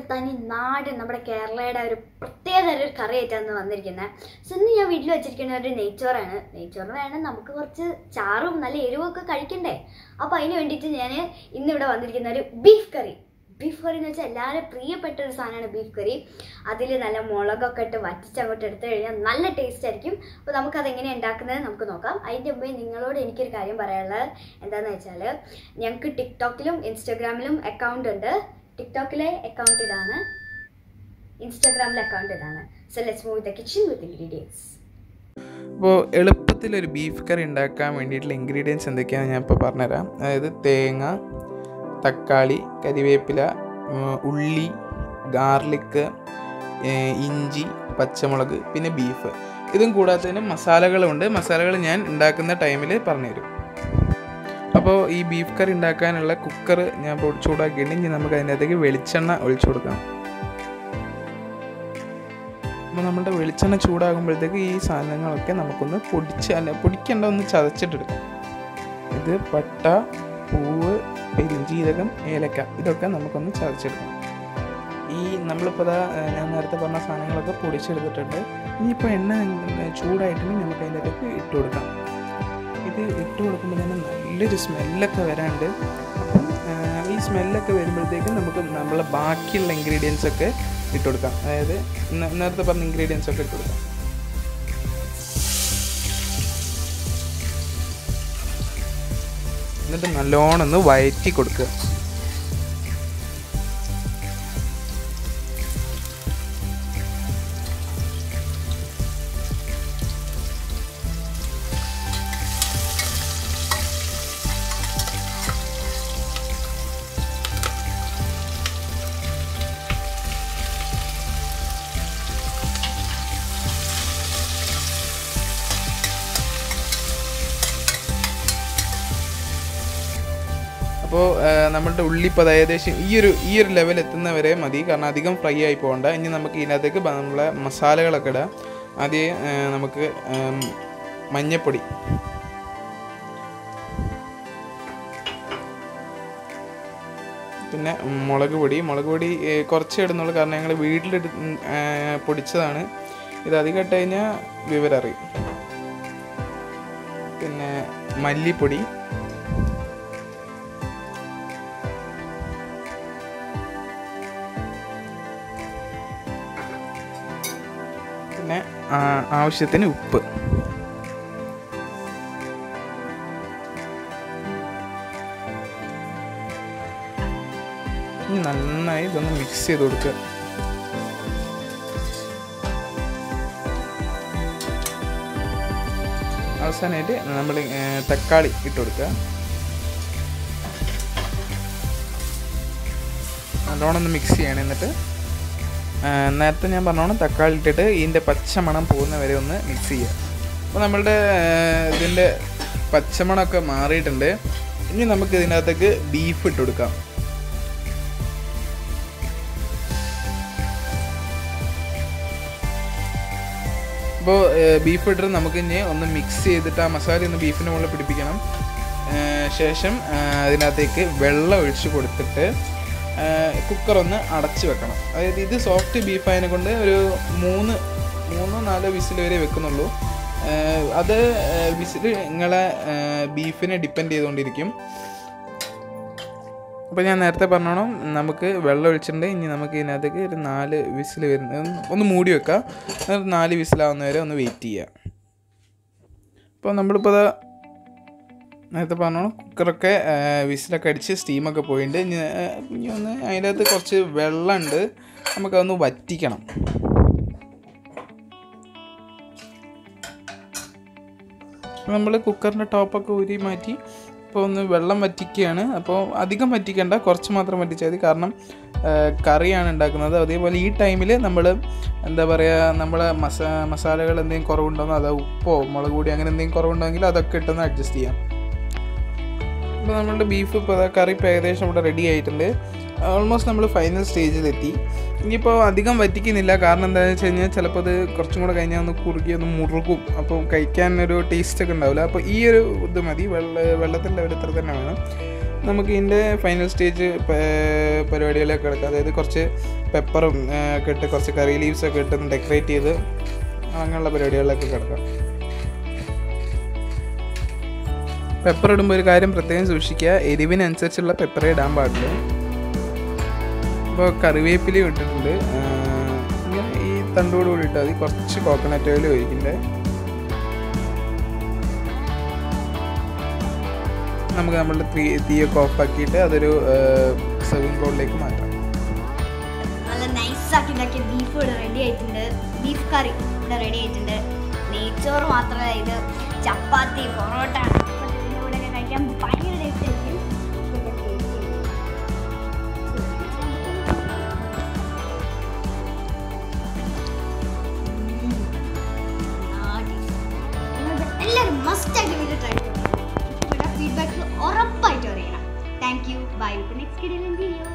ഒരു തനി നാട് നമ്മുടെ കേരളയുടെ ഒരു പ്രത്യേക ഒരു കറി ആയിട്ടാണ് വന്നിരിക്കുന്നത് സോ ഇന്ന് ഞാൻ വീട്ടിൽ വെച്ചിരിക്കുന്ന ഒരു നെയ്ച്ചോറാണ്. നെയ്ച്ചോറിന് വേണം നമുക്ക് കുറച്ച് ചാറും നല്ല എരിവൊക്കെ കഴിക്കണ്ടേ? അപ്പോൾ അതിന് വേണ്ടിയിട്ട് ഞാൻ ഇന്നിവിടെ വന്നിരിക്കുന്ന ഒരു ബീഫ് കറി. ബീഫ് കറി എന്ന് വെച്ചാൽ എല്ലാവരും പ്രിയപ്പെട്ട ഒരു സാധനമാണ് ബീഫ് കറി. അതിൽ നല്ല മുളകൊക്കെ ഇട്ട് വറ്റിച്ച് അങ്ങോട്ട് എടുത്തു കഴിഞ്ഞാൽ നല്ല ടേസ്റ്റ് ആയിരിക്കും. അപ്പോൾ നമുക്കത് എങ്ങനെ ഉണ്ടാക്കുന്നത് നമുക്ക് നോക്കാം. അതിന്റെ മുമ്പേ നിങ്ങളോട് എനിക്കൊരു കാര്യം പറയാനുള്ളത് എന്താണെന്ന് വെച്ചാൽ ഞങ്ങൾക്ക് ടിക്ടോക്കിലും ഇൻസ്റ്റാഗ്രാമിലും അക്കൗണ്ട് ഉണ്ട്. ടിക്ടോക്കിലെ അക്കൗണ്ട് ഇതാണ്. ഇൻസ്റ്റാഗ്രാമിലെ അക്കൗണ്ട് ഇതാണ്. So let's move the kitchen with ingredients അപ്പോൾ എളുപ്പത്തിൽ ഒരു ബീഫ് കറി ഉണ്ടാക്കാൻ വേണ്ടിയിട്ടുള്ള ഇൻഗ്രീഡിയൻസ് എന്തൊക്കെയാണെന്ന് ഞാൻ ഇപ്പോൾ പറഞ്ഞുതരാം. അതായത് തേങ്ങ തക്കാളി കരിവേപ്പില ഉള്ളി ഗാർലിക്ക് ഇഞ്ചി പച്ചമുളക് പിന്നെ ബീഫ് ഇതും കൂടാതെ തന്നെ മസാലകളുണ്ട് മസാലകൾ ഞാൻ ഉണ്ടാക്കുന്ന ടൈമിൽ പറഞ്ഞുതരും. അപ്പോൾ ഈ ബീഫ് കറി ഉണ്ടാക്കാനുള്ള കുക്കർ ഞാൻ ഇപ്പോൾ ചൂടാക്കിയിട്ട് ഇനി നമുക്ക് അതിന്റെ വെളിച്ചെണ്ണ ഒഴിച്ചു കൊടുക്കാം. അപ്പോൾ നമ്മുടെ വെളിച്ചെണ്ണ ചൂടാകുമ്പോഴത്തേക്ക് ഈ സാധനങ്ങളൊക്കെ നമുക്കൊന്ന് പൊടിച്ച് അല്ല പൊടിക്കേണ്ട ഒന്ന് ചതച്ചിട്ടെടുക്കാം. ഇത് പട്ട പൂവ് പെരിഞ്ജീരകം ഏലക്ക ഇതൊക്കെ നമുക്കൊന്ന് ചതച്ചെടുക്കാം. ഈ നമ്മളിപ്പോൾ ഇതാ ഞാൻ നേരത്തെ പറഞ്ഞ സാധനങ്ങളൊക്കെ പൊടിച്ചെടുത്തിട്ടുണ്ട്. ഇനിയിപ്പോൾ എണ്ണ ചൂടായിട്ടുണ്ടെങ്കിൽ നമുക്ക് അതിന്റെ ഇട്ട് കൊടുക്കാം. ഇത് ഇട്ട് കൊടുക്കുമ്പോൾ തന്നെ നല്ലൊരു സ്മെല്ലൊക്കെ വരാണ്ട്. ഈ സ്മെല്ലൊക്കെ വരുമ്പോഴത്തേക്കും നമുക്ക് നമ്മളെ ബാക്കിയുള്ള ഇൻഗ്രീഡിയൻസ് ഒക്കെ ഇട്ട് കൊടുക്കാം. അതായത് നേരത്തെ പറഞ്ഞ ഇൻഗ്രീഡിയൻസ് ഒക്കെ ഇട്ട് കൊടുക്കാം. എന്നിട്ട് നല്ലോണം ഒന്ന് വയറ്റി കൊടുക്കുക. അപ്പോൾ നമ്മളുടെ ഉള്ളി ഇപ്പോൾ ഏകദേശം ഈ ഒരു ഈ ഒരു ലെവൽ എത്തുന്നവരെ മതി. കാരണം അധികം ഫ്രൈ ആയി പോകണ്ട. ഇനി നമുക്ക് ഇതിനകത്തേക്ക് നമ്മളെ മസാലകളൊക്കെ ഇടാം. ആദ്യം നമുക്ക് മഞ്ഞപ്പൊടി. പിന്നെ മുളക് പൊടി. മുളക് പൊടി കുറച്ച് കുറച്ചേ ഇടുന്നുള്ളൂ. കാരണം ഞങ്ങൾ വീട്ടിൽ പൊടിച്ചതാണ്. ഇത് അധികം ഇട്ട് കഴിഞ്ഞാൽ വിവരറിയും. പിന്നെ മല്ലിപ്പൊടി. പിന്നെ ആവശ്യത്തിന് ഉപ്പ്. നന്നായി ഇതൊന്ന് മിക്സ് ചെയ്ത് കൊടുക്കുക. അവസാനമായിട്ട് നമ്മൾ തക്കാളി ഇട്ട് കൊടുക്കുക. നല്ലോണം ഒന്ന് മിക്സ് ചെയ്യണം എന്നിട്ട് നേരത്തെ ഞാൻ പറഞ്ഞോണം തക്കാളി ഇട്ടിട്ട് ഇതിന്റെ പച്ചമണം പോകുന്ന വരെ ഒന്ന് മിക്സ് ചെയ്യുക. അപ്പോൾ നമ്മളുടെ ഇതിന്റെ പച്ചമണമൊക്കെ മാറിയിട്ടുണ്ട്. ഇനി നമുക്ക് ഇതിനകത്തേക്ക് ബീഫ് ഇട്ട് കൊടുക്കാം. അപ്പോൾ ബീഫ് ഇട്ടിട്ട് നമുക്ക് ഇനി ഒന്ന് മിക്സ് ചെയ്തിട്ട് ആ മസാല ഒന്ന് ബീഫിന്റെ മുകളിൽ പിടിപ്പിക്കണം. ശേഷം അതിനകത്തേക്ക് വെള്ളം ഒഴിച്ച് കൊടുത്തിട്ട് കുക്കർ ഒന്ന് അടച്ച് വെക്കണം. അതായത് ഇത് സോഫ്റ്റ് ബീഫ് ആയതിനെ കൊണ്ട് ഒരു മൂന്ന് മൂന്നോ നാലോ വിസിൽ വരെ വെക്കുന്നുള്ളൂ. അത് വിസിൽ നിങ്ങളെ ബീഫിനെ ഡിപ്പെൻഡ് ചെയ്തുകൊണ്ടിരിക്കും. അപ്പോൾ ഞാൻ നേരത്തെ പറഞ്ഞോണം നമുക്ക് വെള്ളം ഒഴിച്ചിട്ടുണ്ട്. ഇനി നമുക്ക് ഇതിനകത്തേക്ക് ഒരു നാല് വിസിൽ വരുന്ന ഒന്ന് മൂടി വെക്കാം. നാല് വിസിലാവുന്ന വരെ ഒന്ന് വെയിറ്റ് ചെയ്യുക. അപ്പോൾ നമ്മളിപ്പോൾ നേരത്തെ പറഞ്ഞോളൂ കുക്കറൊക്കെ വിസിലൊക്കെ അടിച്ച് സ്റ്റീമൊക്കെ പോയിട്ടുണ്ട് ഇനി ഒന്ന് അതിന്റെ അകത്ത് കുറച്ച് വെള്ളമുണ്ട് നമുക്കതൊന്ന് വറ്റിക്കണം. നമ്മൾ കുക്കറിന്റെ ടോപ്പൊക്കെ ഊരി മാറ്റി ഇപ്പോൾ ഒന്ന് വെള്ളം വറ്റിക്കുകയാണ് അപ്പോൾ അധികം വറ്റിക്കേണ്ട കുറച്ച് മാത്രം വറ്റിച്ചാൽ മതി. കാരണം കറിയാണ് ഉണ്ടാക്കുന്നത്. അതേപോലെ ഈ ടൈമിൽ നമ്മൾ എന്താ പറയുക നമ്മൾ മസാ മസാലകൾ എന്തെങ്കിലും കുറവുണ്ടോന്നോ അതോ ഉപ്പോ മുളക് പൊടി അങ്ങനെ എന്തെങ്കിലും കുറവുണ്ടെങ്കിൽ അതൊക്കെ ഇട്ടൊന്ന് അഡ്ജസ്റ്റ് ചെയ്യാം. അപ്പോൾ നമ്മളുടെ ബീഫ് ഇപ്പോൾ കറി ഇപ്പോൾ ഏകദേശം ഇവിടെ റെഡി ആയിട്ടുണ്ട്. ഓൾമോസ്റ്റ് നമ്മൾ ഫൈനൽ സ്റ്റേജിലെത്തി ഇനിയിപ്പോൾ അധികം വറ്റിക്കുന്നില്ല. കാരണം എന്താണെന്ന് വെച്ച് കഴിഞ്ഞാൽ ചിലപ്പോൾ അത് കുറച്ചും കൂടെ കഴിഞ്ഞാൽ ഒന്ന് കുറുകി ഒന്ന് മുറുകും. അപ്പോൾ കഴിക്കാൻ ഒരു ടേസ്റ്റ് ഒക്കെ ഉണ്ടാവില്ല. അപ്പോൾ ഈ ഒരു ഇത് മതി. വെള്ള വെള്ളത്തിന്റെ ഒരു ഇത്ര തന്നെ വേണം. നമുക്ക് ഇതിന്റെ ഫൈനൽ സ്റ്റേജ് പരിപാടികളൊക്കെ എടുക്കാം അതായത് കുറച്ച് പെപ്പറും ഒക്കെ ഇട്ട് കുറച്ച് കറി ലീവ്സ് ഒക്കെ ഇട്ട് ഡെക്കറേറ്റ് ചെയ്ത് അങ്ങനെയുള്ള പരിപാടികളിലൊക്കെ കിടക്കാം. പെപ്പർ ഇടുമ്പോൾ ഒരു കാര്യം പ്രത്യേകം സൂക്ഷിക്കുക. എരിവിനനുസരിച്ചുള്ള പെപ്പറേ ഇടാൻ പാടില്ല. ഇപ്പോൾ കറിവേപ്പിലയും ഇട്ടിട്ടുണ്ട്. ഇങ്ങനെ ഈ തണ്ടോട് കൂടി ഇട്ടാൽ മതി. കുറച്ച് കോക്കനട്ട് ഓയിൽ ഒഴിക്കണ്ടേ. നമുക്ക് നമ്മളുടെ തീ തീയൊക്കെ ഓഫാക്കിയിട്ട് അതൊരു സെർവിങ് ബോളിലേക്ക് മാറ്റാം. നല്ല നൈസാക്കി ഉണ്ടാക്കിയ ബീഫ് ഇവിടെ റെഡി ആയിട്ടുണ്ട്. ബീഫ് കറി ഇവിടെ റെഡി ആയിട്ടുണ്ട്. നെയ്ച്ചോറ് മാത്രമല്ല ഇത് ചപ്പാത്തി പൊറോട്ട. ഇതിന്റെ കൂടെ ഒക്കെ കഴിക്കാൻ ഭയങ്കര ടേസ്റ്റ് ആയിരിക്കും ഇതൊക്കെ taste ചെയ്യും. ഉം. ആ taste. നിങ്ങളിത് എല്ലാവരും മസ്റ്റ് ആയിട്ട് വീട്ടിൽ ട്രൈ ചെയ്യണം ഫീഡ്ബാക്ക് ഉറപ്പായിട്ട് അറിയണം thank you bye next video